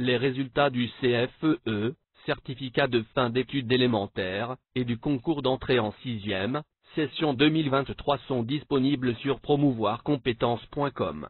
les résultats du CFEE, certificat de fin d'études élémentaires, et du concours d'entrée en sixième, session 2023 sont disponibles sur promouvoircompétences.com.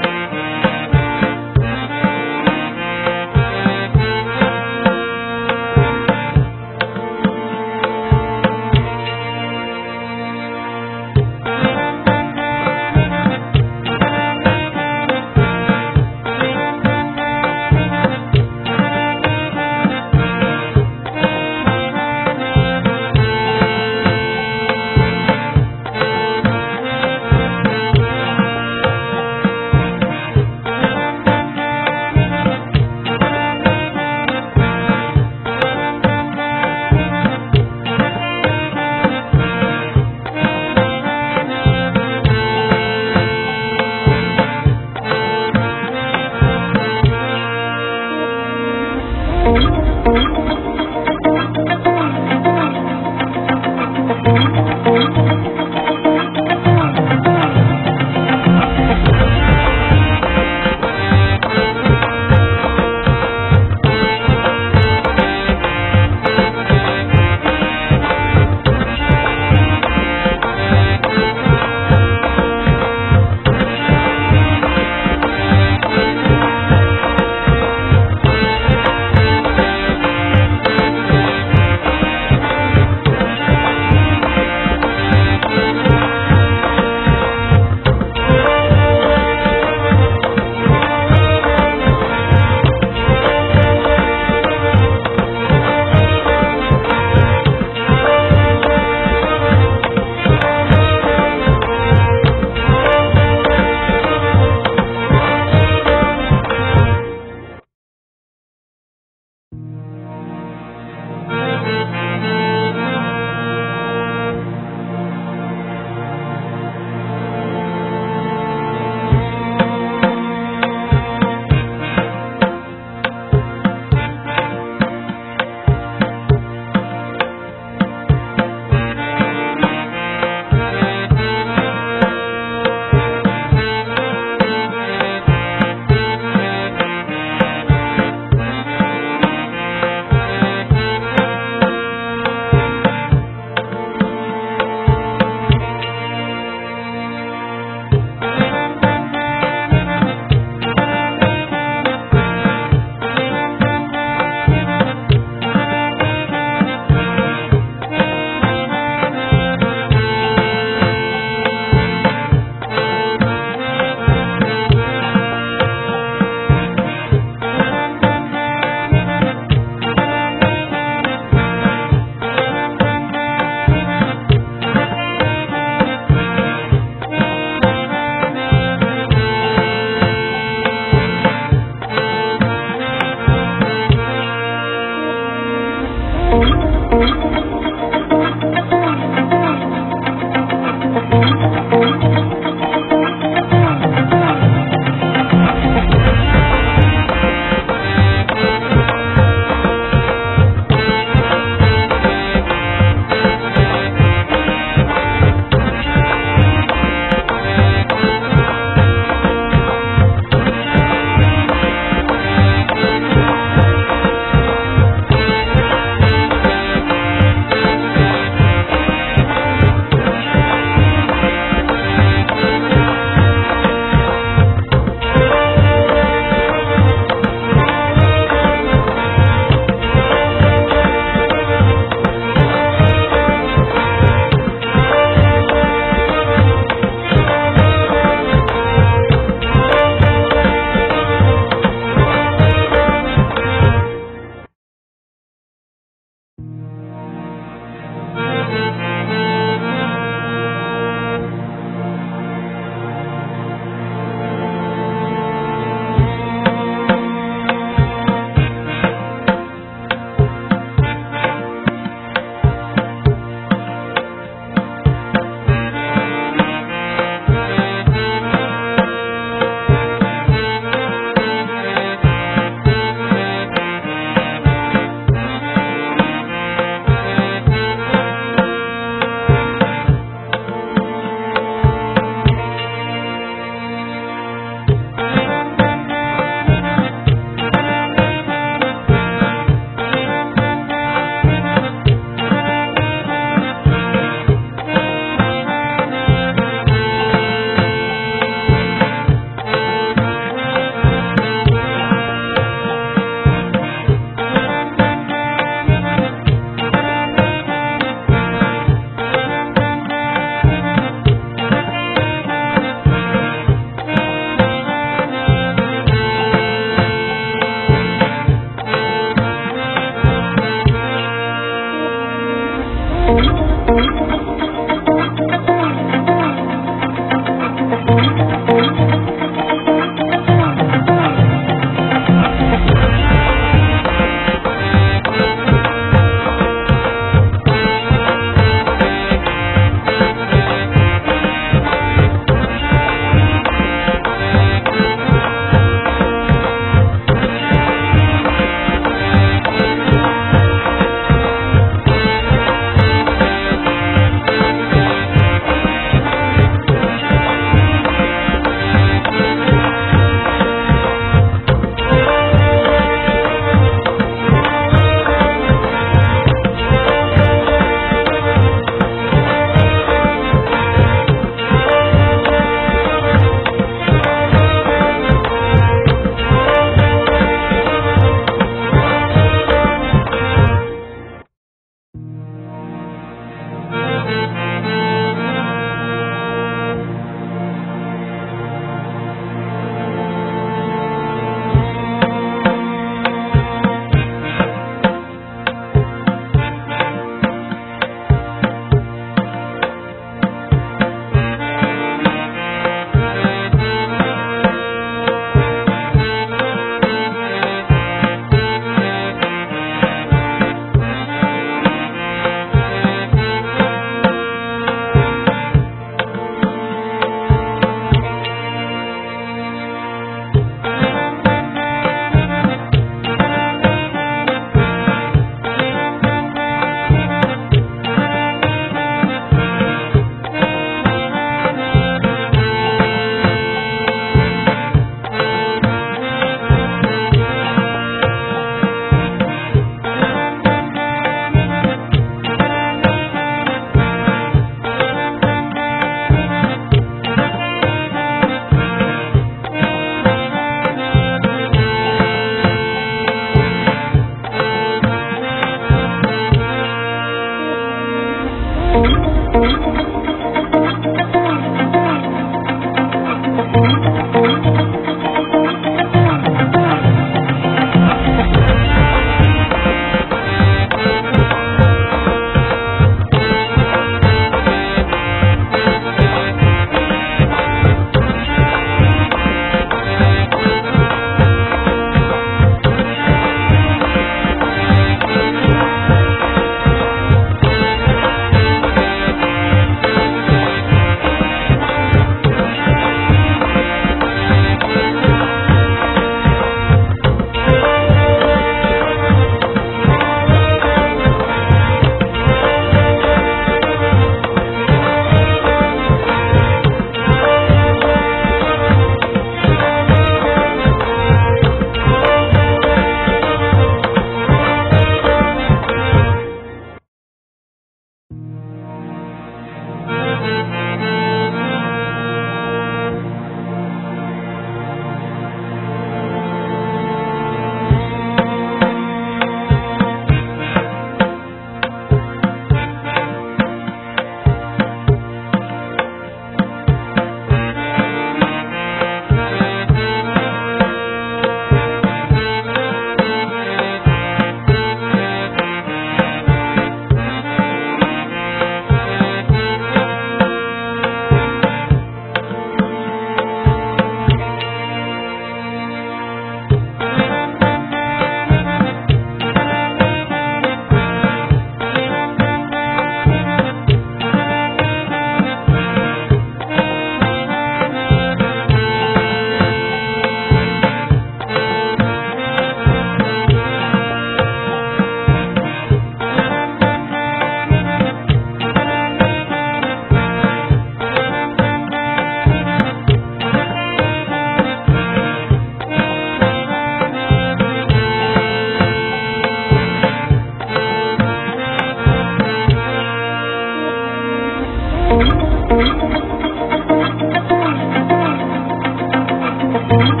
Thank you.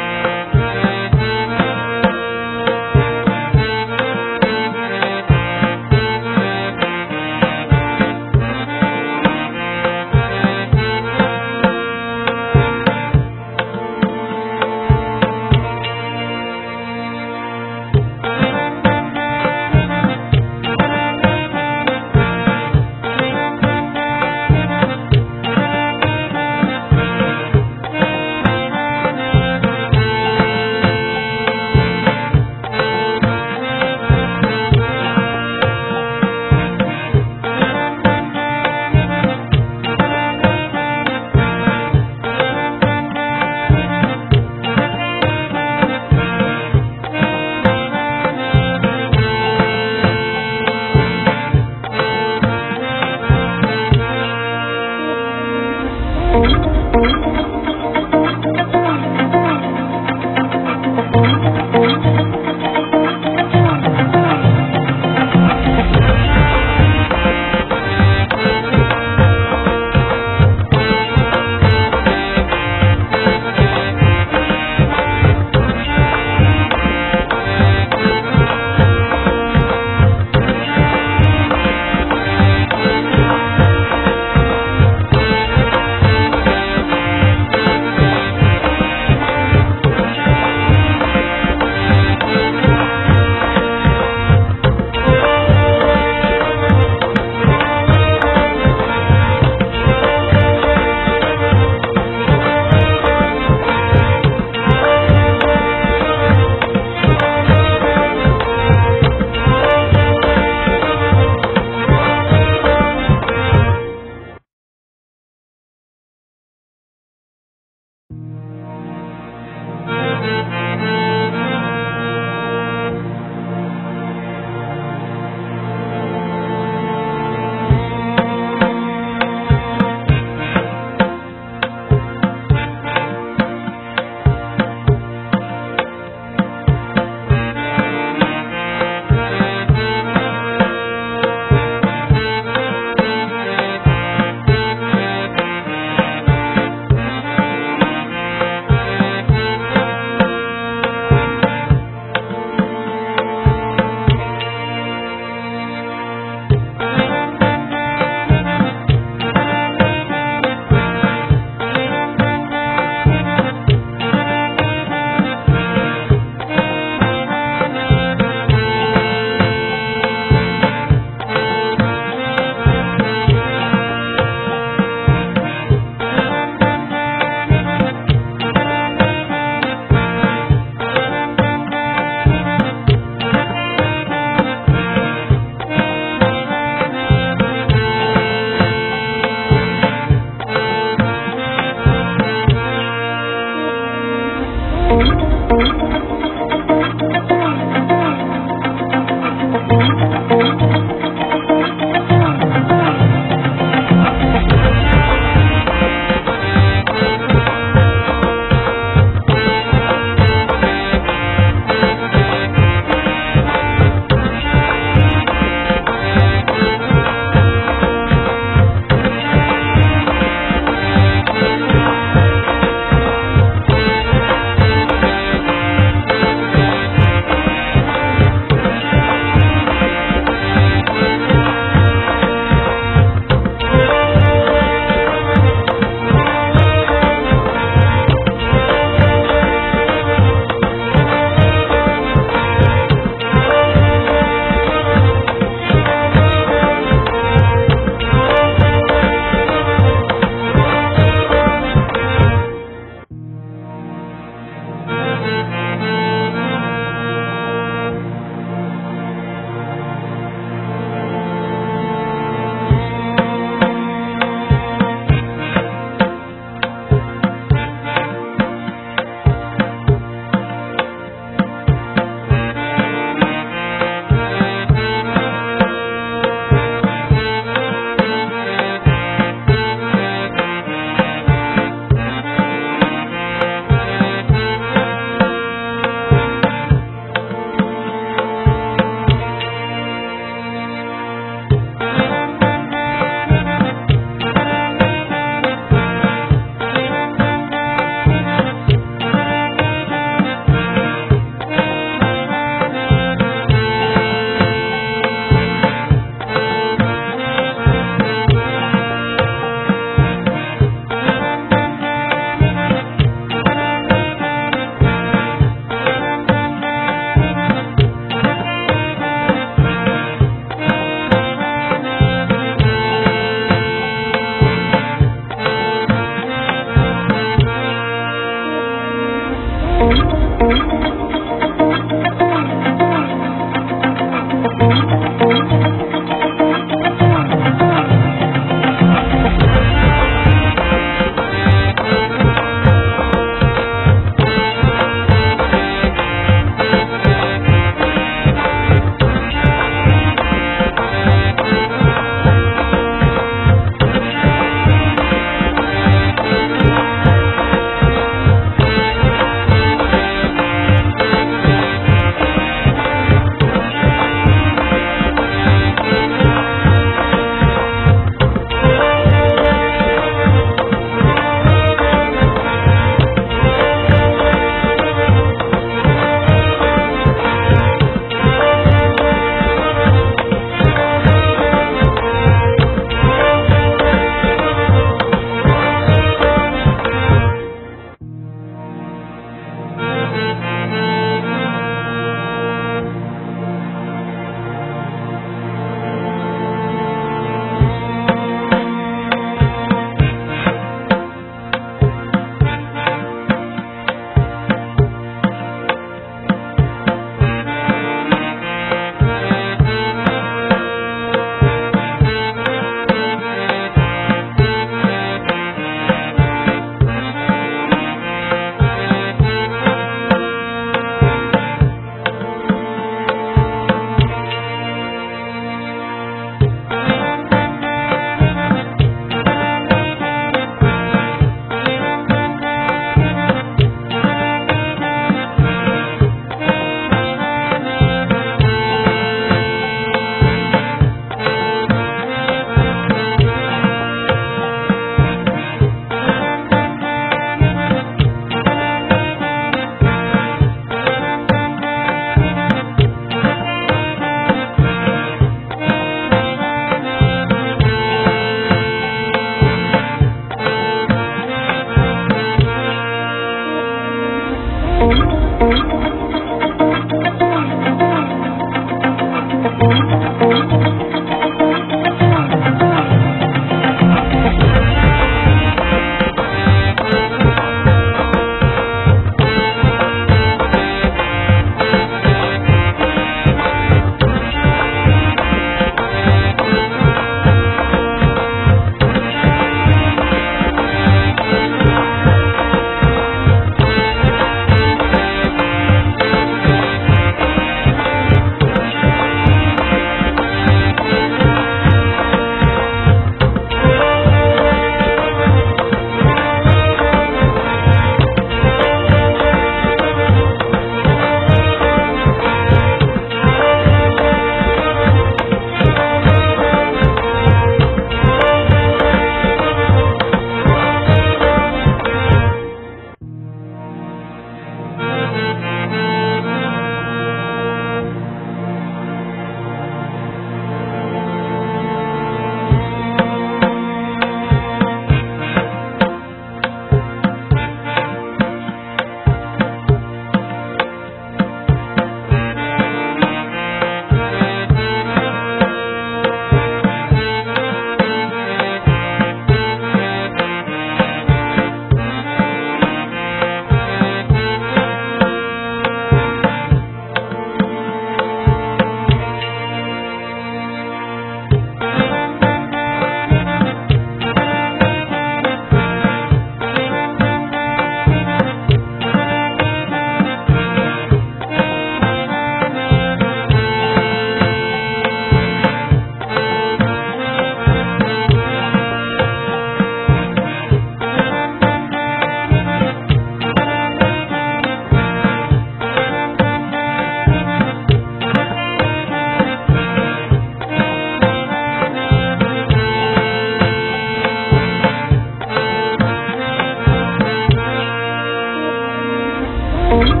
Oh,